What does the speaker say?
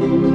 you.